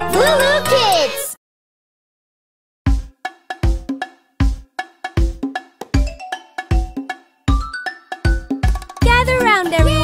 LooLoo Kids! Gather round, everyone.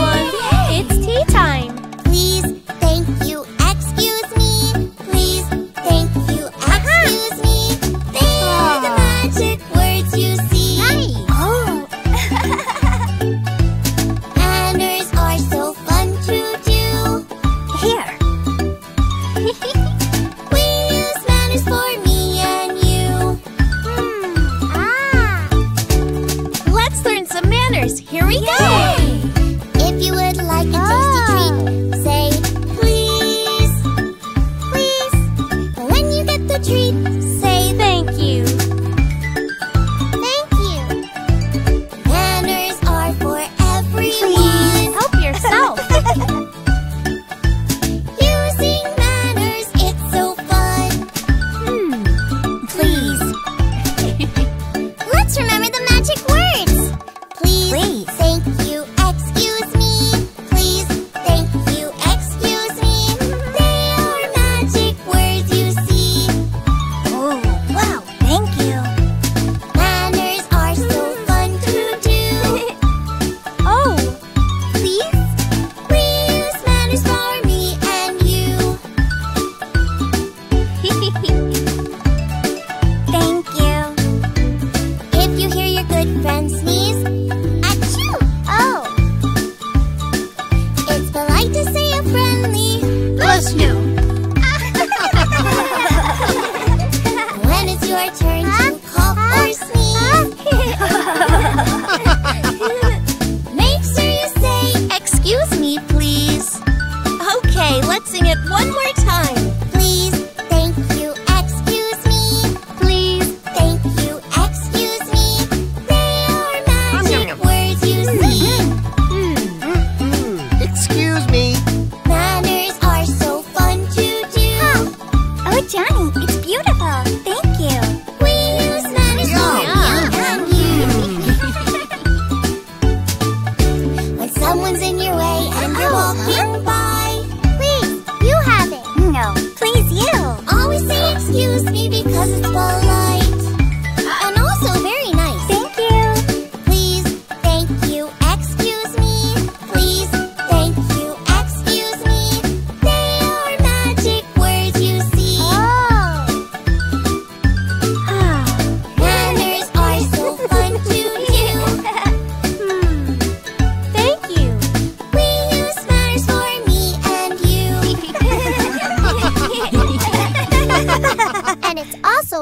Here we go.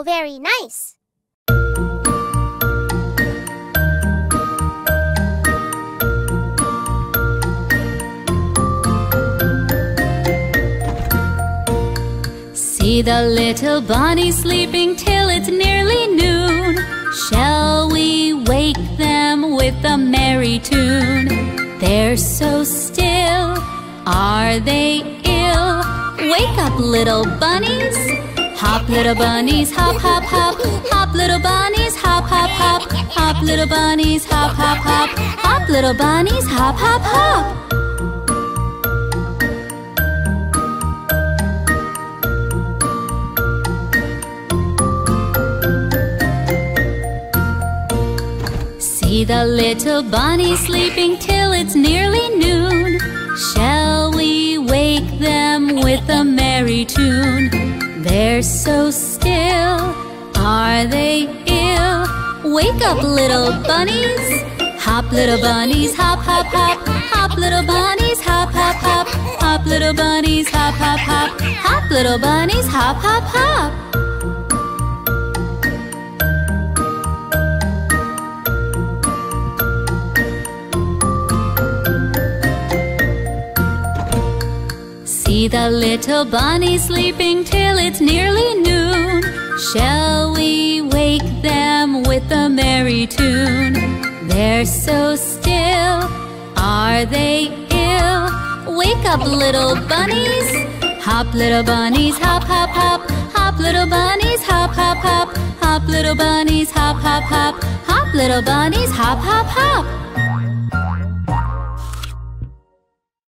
Very nice. See the little bunny sleeping till it's nearly noon. Shall we wake them with a merry tune? They're so still, are they ill? Wake up, little bunnies. Hop, little bunnies, hop, hop, hop. Hop, little bunnies, hop, hop, hop. Hop, little bunnies, hop, hop, hop. Hop, little bunnies, hop, hop, hop. See the little bunny sleeping till it's nearly noon. Shall we wake them with a merry tune? They're so still, are they ill? Wake up, little bunnies. Hop, little bunnies, hop, hop, hop. Hop, little bunnies, hop, hop, hop. Hop, little bunnies, hop, hop, hop. Hop, little bunnies, hop, hop, hop. The little bunny sleeping till it's nearly noon. Shall we wake them with a merry tune? They're so still, are they ill? Wake up, little bunnies. Hop, little bunnies, hop, hop, hop. Hop, little bunnies, hop, hop, hop. Hop, little bunnies, hop, hop, hop. Hop, little bunnies, hop, hop, hop.